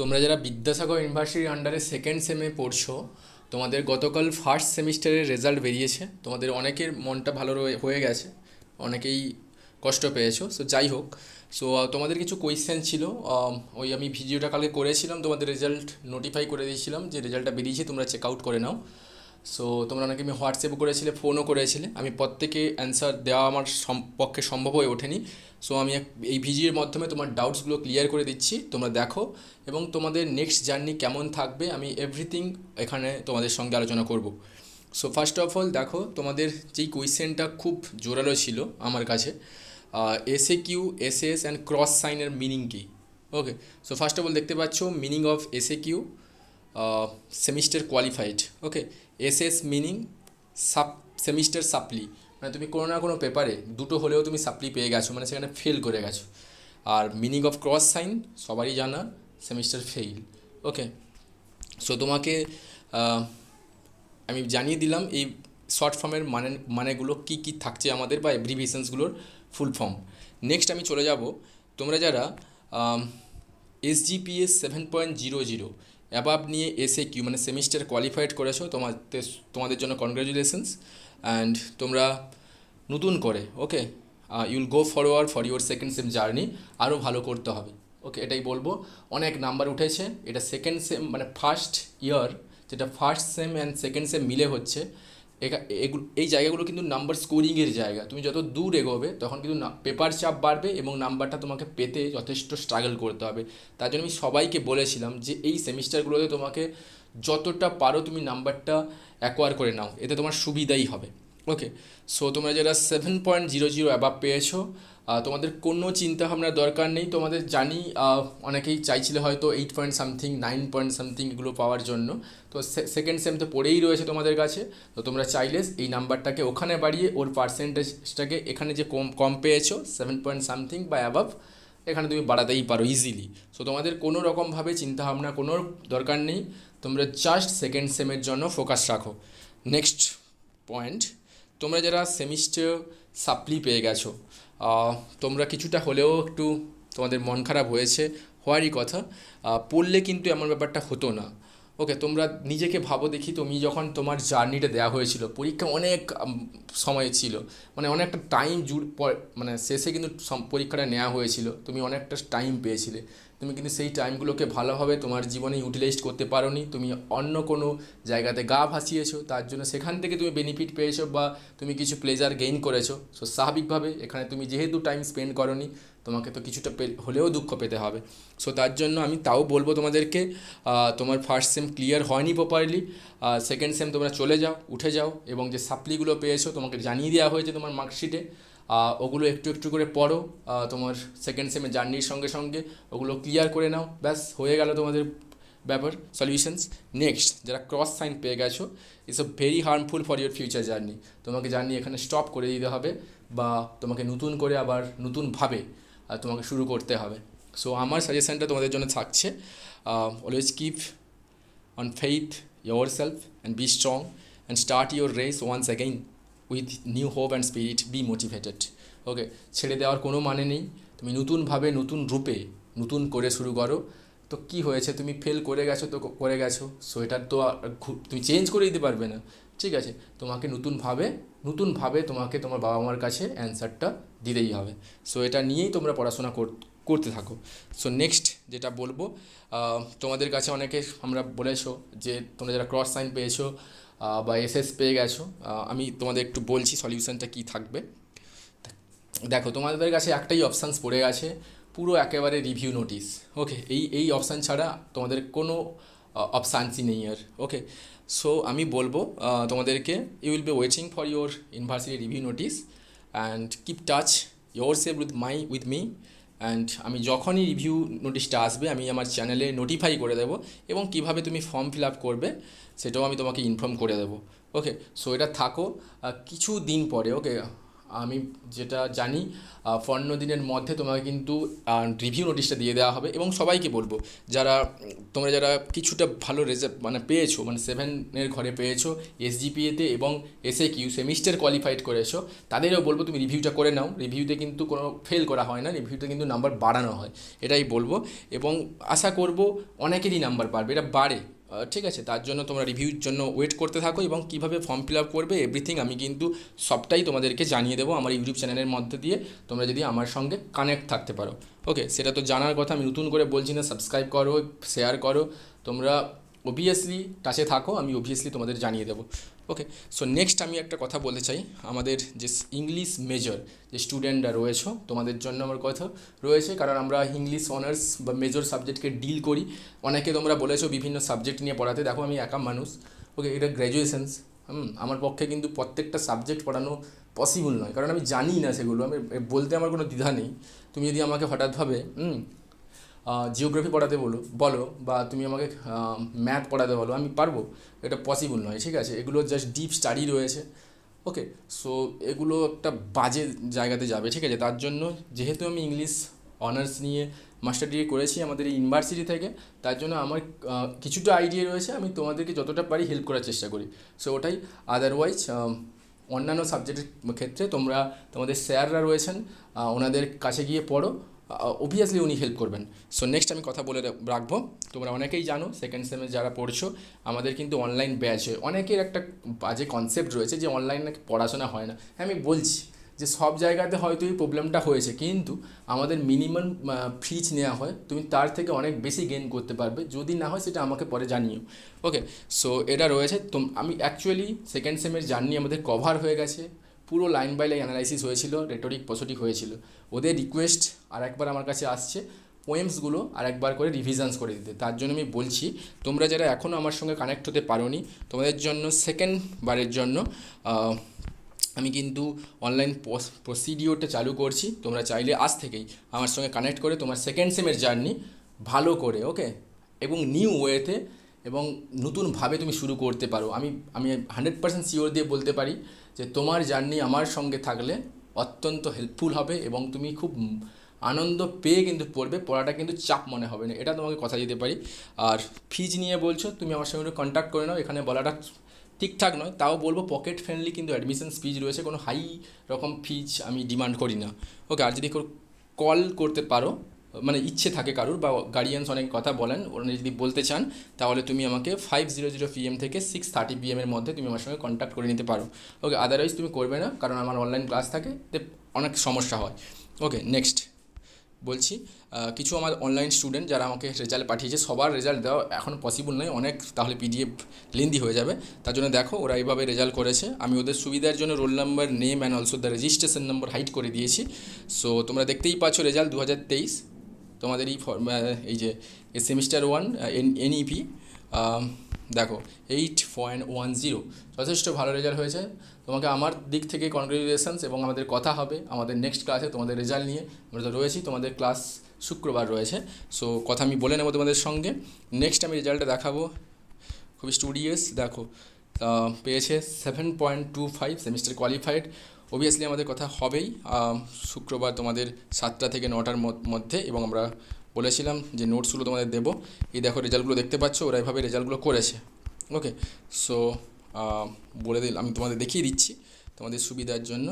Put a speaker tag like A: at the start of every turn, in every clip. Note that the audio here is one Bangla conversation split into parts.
A: তোমরা যারা বিদ্যাসাগর ইউনিভার্সিটির আন্ডারে সেকেন্ড সেমে পড়ছো, তোমাদের গতকাল ফার্স্ট সেমিস্টারের রেজাল্ট বেরিয়েছে। তোমাদের অনেকের মনটা ভালো হয়ে গেছে। অনেকেই কষ্ট পেয়েছ। সো যাই হোক। সো তোমাদের কিছু কোয়েশ্চেন ছিল। ওই আমি ভিডিওটা কালকে করেছিলাম। তোমাদের রেজাল্ট নোটিফাই করে দিয়েছিলাম যে রেজাল্টটা বেরিয়েছে, তোমরা চেক আউট করে নাও। সো তোমরা অনেকে আমি হোয়াটসঅ্যাপও করেছিলে, ফোনও করেছিলে। আমি প্রত্যেকে অ্যান্সার দেওয়া আমার পক্ষে সম্ভব হয়ে ওঠেনি। সো আমি এই ভিডিওর মাধ্যমে তোমার ডাউটসগুলো ক্লিয়ার করে দিচ্ছি, তোমরা দেখো। এবং তোমাদের নেক্সট জার্নি কেমন থাকবে, আমি এভরিথিং এখানে তোমাদের সঙ্গে আলোচনা করব। সো ফার্স্ট অফ অল দেখো, তোমাদের যেই কোয়েশ্চেনটা খুব জোরালো ছিল আমার কাছে SA Q S S and cross সাইনের meaning key? Okay so first of all দেখতে পাচ্ছ meaning of SA Q semester qualified okay S S meaning supp semester supply মানে তুমি কোনো না কোনো পেপারে দুটো হলেও তুমি সাপ্লি পেয়ে গেছো মানে সেখানে ফেল করে গেছো। আর মিনিং অফ ক্রস সাইন সবারই জানা সেমিস্টার ফেইল ওকে সো তোমাকে আমি জানিয়ে দিলাম এই শর্ট ফর্মের মানে মানেগুলো কী কী থাকছে আমাদের বা অ্যাব্রিভিয়েশনসগুলোর ফুল ফর্ম নেক্সট আমি চলে যাব। তোমরা যারা SGPS seven point zero zero above নিয়ে এসে কিউ মানে সেমিস্টার কোয়ালিফাইড করেছ তোমাদের তোমাদের জন্য কনগ্রাচুলেশনস অ্যান্ড তোমরা নতুন করে okay you'll go forward for your second sem journey আরও ভালো করতে হবে ওকে এটাই বলব। অনেক নাম্বার উঠেছে, এটা সেকেন্ড সেম মানে ফার্স্ট ইয়ার যেটা first sem and second sem মিলে হচ্ছে এগুলো, এই জায়গাগুলো কিন্তু নাম্বার স্কোরিংয়ের জায়গা। তুমি যত দূর এগোবে, তখন কিন্তু পেপার চাপ বাড়বে এবং নাম্বারটা তোমাকে পেতে যথেষ্ট স্ট্রাগল করতে হবে। তার জন্য আমি সবাইকে বলেছিলাম যে, এই সেমিস্টারগুলোতে তোমাকে যতটা পারো তুমি নাম্বারটা অ্যাকোয়ার করে নাও। এতে তোমার সুবিধাই হবে। ওকে সো তোমরা যারা seven point zero zero above পেয়েছ তোমাদের কোনো চিন্তা ভাবনার দরকার নেই। তোমাদের জানি অনেকেই চাইছিলে হয়তো eight point something nine point something এগুলো পাওয়ার জন্য। তো সেকেন্ড সেম তো পড়েই রয়েছে তোমাদের কাছে। তো তোমরা চাইলে এই নাম্বারটাকে ওখানে বাড়িয়ে, ওর পার্সেন্টেজটাকে এখানে যে কম কম পেয়েছ সেভেন পয়েন্ট সামথিং বা অ্যাবাভ এখানে তুমি বাড়াতেই পারো ইজিলি সো তোমাদের কোনো রকমভাবে চিন্তাভাবনা, কোনো দরকার নেই। তোমরা জাস্ট সেকেন্ড সেমের জন্য ফোকাস রাখো। নেক্সট পয়েন্ট তোমরা যারা সেমিস্টার সাপ্লি পেয়ে গেছো তোমরা কিছুটা হলেও একটু তোমাদের মন খারাপ হয়েছে, হওয়ারই কথা। পড়লে কিন্তু এমন ব্যাপারটা হতো না। ওকে তোমরা নিজেকে ভাবো দেখি তুমি যখন তোমার জার্নিটা দেওয়া হয়েছিল, পরীক্ষা অনেক সময় ছিল। মানে অনেকটা টাইম জুড় মানে শেষে কিন্তু পরীক্ষাটা নেওয়া হয়েছিল। তুমি অনেকটা টাইম পেয়েছিলে। তুমি কিন্তু সেই টাইমগুলোকে ভালোভাবে তোমার জীবনে ইউটিলাইজ করতে পারোনি। তুমি অন্য কোনো জায়গাতে গা ভাসিয়েছো, তার জন্য সেখান থেকে তুমি বেনিফিট পেয়েছ বা তুমি কিছু প্লেজার গেইন করেছ। সো স্বাভাবিকভাবে এখানে তুমি যেহেতু টাইম স্পেন্ড করনি, তোমাকে তো কিছুটা হলেও দুঃখ পেতে হবে। সো তার জন্য আমি তাও বলব তোমাদেরকে তোমার ফার্স্ট সেম ক্লিয়ার হয়নি প্রপারলি সেকেন্ড সেম তোমরা চলে যাও, উঠে যাও এবং যে সাপ্লিগুলো পেয়েছ তোমাকে জানিয়ে দেওয়া হয়েছে তোমার মার্কশিটে ওগুলো একটু একটু করে পড়ো তোমার সেকেন্ড সেমের জার্নির সঙ্গে সঙ্গে ওগুলো ক্লিয়ার করে নাও, ব্যাস, হয়ে গেল তোমাদের ব্যাপার সলিউশনস নেক্সট যারা ক্রস সাইন পেয়ে গেছো it's a very harmful for your future journey তোমাকে জার্নি এখানে স্টপ করে দিতে হবে বা তোমাকে নতুন করে আবার নতুনভাবে তোমাকে শুরু করতে হবে। সো আমার সাজেশনটা তোমাদের জন্য থাকছে always keep on faith yourself and be strong and start your race once again. With new hope and spirit be motivated. Okay ছেড়ে দেওয়ার কোনো মানে নেই। তুমি নতুনভাবে, নতুন রূপে, নতুন করে শুরু করো। তো কি হয়েছে? তুমি ফেল করে গেছো তো করে গেছো। সো এটা তো তুমি চেঞ্জ করে দিতে পারবে না। ঠিক আছে? তোমাকে নতুনভাবে নতুনভাবে তোমাকে তোমার বাবা মার কাছে অ্যান্সারটা দিতেই হবে। সো এটা নিয়েই তোমরা পড়াশোনা কর- করতে থাকো। সো নেক্সট যেটা বলব তোমাদের কাছে অনেকে আমরা বলেছ যে, তোমরা যারা ক্রস সাইন পেয়েছ বা এসএস পেয়ে গেছো। আমি তোমাদের একটু বলছি সলিউশনটা কী থাকবে। দেখো, তোমাদের কাছে একটাই অপশানস পড়ে গেছে পুরো একেবারে রিভিউ নোটিস ওকে এই এই অপশান ছাড়া তোমাদের কোনো অপশানসই নেই আর ওকে সো আমি বলব তোমাদেরকে you will be waiting for your university review notice and keep touch your save with my with me and আমি যখনই রিভিউ নোটিশটা আসবে, আমি আমার চ্যানেলে নোটিফাই করে দেবো এবং কীভাবে তুমি ফর্ম ফিল আপ করবে, সেটাও আমি তোমাকে ইনফর্ম করে দেবো। ওকে সো এটা থাকো কিছু দিন পরে ওকে আমি যেটা জানি পনেরো দিনের মধ্যে তোমাকে কিন্তু রিভিউ নোটিশটা দিয়ে দেওয়া হবে এবং সবাইকে বলব, যারা, তোমরা যারা কিছুটা ভালো রেজাল্ট মানে পেয়েছ মানে সেভেনের ঘরে পেয়েছ এসজিপিএতে এবং এসএ কিউ সেমিস্টার কোয়ালিফাইড করেছ, তাদেরও বলব তুমি রিভিউটা করে নাও। রিভিউতে কিন্তু কোনো ফেল করা হয় না রিভিউতে কিন্তু নাম্বার বাড়ানো হয়, এটাই বলব। এবং আশা করব অনেকেরই নাম্বার বাড়বে, এটা বাড়ে। ঠিক আছে, তার জন্য তোমরা রিভিউর জন্য ওয়েট করতে থাকো এবং কীভাবে ফর্ম ফিল আপ করবে এভরিথিং আমি কিন্তু সবটাই তোমাদেরকে জানিয়ে দেবো আমার ইউটিউব চ্যানেলের মধ্যে দিয়ে, তোমরা যদি আমার সঙ্গে কানেক্ট থাকতে পারো। ওকে সেটা তো জানার কথা, আমি নতুন করে বলছি না সাবস্ক্রাইব করো শেয়ার করো, তোমরা অবভিয়াসলি টাচে থাকো, আমি অবভিয়াসলি তোমাদের জানিয়ে দেবো। ওকে সো নেক্সট আমি একটা কথা বলতে চাই। আমাদের যে ইংলিশ মেজর যে স্টুডেন্টরা রয়েছে, তোমাদের জন্য আমার কথা রয়েছে। কারণ আমরা ইংলিশ অনার্স বা মেজর সাবজেক্টকে ডিল করি। অনেকে তোমরা বলেছ বিভিন্ন সাবজেক্ট নিয়ে পড়াতে। দেখো আমি একা মানুষ। ওকে এটা গ্র্যাজুয়েশনস হুম, আমার পক্ষে কিন্তু প্রত্যেকটা সাবজেক্ট পড়ানো পসিবল নয়। কারণ আমি জানি না সেগুলো। আমি, বলতে আমার কোনো দ্বিধা নেই। তুমি যদি আমাকে হঠাৎভাবে হুম জিওগ্রাফি পড়াতে বলো বলো বা তুমি আমাকে ম্যাথ পড়াতে বলো, আমি পারব? এটা পসিবল নয়, ঠিক আছে? এগুলো জাস্ট ডিপ স্টাডি রয়েছে ওকে সো এগুলো একটা বাজে জায়গাতে যাবে, ঠিক আছে? তার জন্য যেহেতু আমি ইংলিশ অনার্স নিয়ে মাস্টার ডিগ্রি করেছি আমাদের ইউনিভার্সিটি থেকে, তার জন্য আমার কিছুটা আইডিয়া রয়েছে, আমি তোমাদেরকে যতটা পারি হেল্প করার চেষ্টা করি। সো ওটাই। আদারওয়াইজ অন্যান্য সাবজেক্টের ক্ষেত্রে তোমরা, তোমাদের স্যাররা রয়েছেন ওনাদের কাছে গিয়ে পড়ো অবভিয়াসলি উনি হেল্প করবেন। সো নেক্সট আমি কথা বলে রাখব। তোমরা অনেকেই জানো সেকেন্ড সেমে যারা পড়ছো, আমাদের কিন্তু অনলাইন ব্যাচ হয় অনেকের একটা বাজে কনসেপ্ট রয়েছে যে অনলাইন নাকি পড়াশোনা হয় না। হ্যাঁ আমি বলছি যে সব জায়গাতে হয়তো এই প্রবলেমটা হয়েছে, কিন্তু আমাদের মিনিমাম ফিজ নেওয়া হয়, তুমি তার থেকে অনেক বেশি গেন করতে পারবে। যদি না হয়, সেটা আমাকে পরে জানিও। ওকে সো এটা রয়েছে। আমি অ্যাকচুয়ালি সেকেন্ড সেমের জার্নি আমাদের কভার হয়ে গেছে। পুরো লাইন বাই লাইন অ্যানালাইসিস হয়েছিল রেটোরিক পসিটিভ হয়েছিল। ওদের রিকোয়েস্ট আর একবার আমার কাছে আসছে পোয়েমসগুলো আর একবার করে রিভিশনস করে দিতে। তার জন্য আমি বলছি, তোমরা যারা এখনও আমার সঙ্গে কানেক্ট হতে পারোনি, তোমাদের জন্য সেকেন্ড বারের জন্য আমি কিন্তু অনলাইন প্রসিডিওরটা চালু করছি। তোমরা চাইলে আজ থেকেই আমার সঙ্গে কানেক্ট করে তোমার সেকেন্ড সেমের জার্নি ভালো করে ওকে এবং নিউ ওয়েতে এবং নতুনভাবে তুমি শুরু করতে পারো। আমি আমি হান্ড্রেড পার্সেন্ট শিওর দিয়ে বলতে পারি যে তোমার জার্নি আমার সঙ্গে থাকলে অত্যন্ত হেল্পফুল হবে এবং তুমি খুব আনন্দ পেয়ে কিন্তু পড়বে, পড়াটা কিন্তু চাপ মনে হবে না। এটা তোমাকে কথা দিতে পারি। আর ফিজ নিয়ে বলছো, তুমি আমার সঙ্গে কন্ট্যাক্ট করে নাও। এখানে বলাটা ঠিকঠাক নয়, তাও বলব পকেট ফ্রেন্ডলি কিন্তু অ্যাডমিশন ফিজ রয়েছে। কোনো হাই রকম ফিজ আমি ডিমান্ড করি না। ওকে আর যদি কল করতে পারো মানে ইচ্ছে থাকে কারুর বা গার্ডিয়ানস অনেক কথা বলেন, ওরা যদি বলতে চান, তাহলে তুমি আমাকে ফাইভ জিরো জিরো পিএম থেকে সিক্স থার্টি পিএমের মধ্যে তুমি আমার সঙ্গে কন্ট্যাক্ট করে নিতে পারো। ওকে আদারওয়াইজ তুমি করবে না, কারণ আমার অনলাইন ক্লাস থাকে, তে অনেক সমস্যা হয়। ওকে নেক্সট বলছি কিছু আমার অনলাইন স্টুডেন্ট যারা আমাকে রেজাল্ট পাঠিয়েছে, সবার রেজাল্ট দেওয়া এখন পসিবল নয়, অনেক তাহলে পিডিএফ লেন্দি হয়ে যাবে। তার জন্য দেখো, ওরা এইভাবে রেজাল্ট করেছে। আমি ওদের সুবিধার জন্য roll number name and also the registration number hide করে দিয়েছি। সো তোমরা দেখতেই পাচ্ছ রেজাল্ট দু হাজার তেইশ। তোমাদের এই এই যে সেমিস্টার ওয়ান এন এনইপি দেখো এইট পয়েন্ট ওয়ান জিরো যথেষ্ট ভালো রেজাল্ট হয়েছে। তোমাকে আমার দিক থেকে কনগ্রেচুলেশনস এবং আমাদের কথা হবে, আমাদের নেক্সট ক্লাসে তোমাদের রেজাল্ট নিয়ে। আমরা তো রয়েছি, তোমাদের ক্লাস শুক্রবার রয়েছে। সো কথা আমি বলে নেব তোমাদের সঙ্গে। নেক্সট আমি রেজাল্টটা দেখাবো। খুবই স্টুডিয়াস দেখো পেয়েছে seven point two five semester qualified obviously আমাদের কথা হবেই শুক্রবার তোমাদের সাতটা থেকে নটার মধ্যে এবং আমরা বলেছিলাম যে নোটসগুলো তোমাদের দেবো। এই দেখো রেজাল্টগুলো দেখতে পাচ্ছ, ওরা এভাবে রেজাল্টগুলো করেছে। ওকে সো বলে দিল, আমি তোমাদের দেখিয়ে দিচ্ছি তোমাদের সুবিধার জন্য।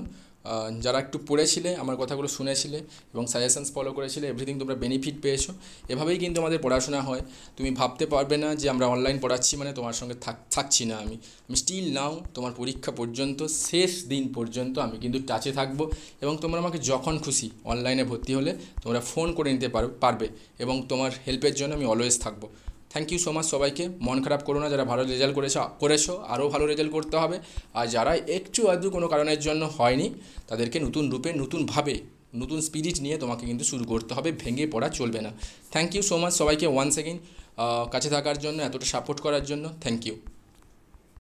A: যারা একটু পড়েছিলে, আমার কথাগুলো শুনেছিলে এবং সাজেশনস ফলো করেছিলে এভরিথিং তোমরা বেনিফিট পেয়েছ, এভাবেই কিন্তু আমাদের পড়াশোনা হয়। তুমি ভাবতে পারবে না যে আমরা অনলাইন পড়াচ্ছি মানে তোমার সঙ্গে থাক, থাকছি না আমি। আমি স্টিল নাও তোমার পরীক্ষা পর্যন্ত, শেষ দিন পর্যন্ত আমি কিন্তু টাচে থাকব এবং তোমরা আমাকে যখন খুশি অনলাইনে ভর্তি হলে তোমরা ফোন করে নিতে পারো, পারবে এবং তোমার হেল্পের জন্য আমি অলওয়েজ থাকব। থ্যাংক ইউ সো মাচ সবাইকে। মন খারাপ করো না, যারা ভালো রেজাল্ট করেছ করেছ আরও ভালো রেজাল্ট করতে হবে। আর যারা একটু আধটু কোনো কারণের জন্য হয়নি, তাদেরকে নতুন রূপে নতুনভাবে নতুন স্পিরিট নিয়ে তোমাকে কিন্তু শুরু করতে হবে। ভেঙে পড়া চলবে না। থ্যাংক ইউ সো মাচ সবাইকে ওয়ান সেকেন্ড কাছে থাকার জন্য, এতটা সাপোর্ট করার জন্য। Thank you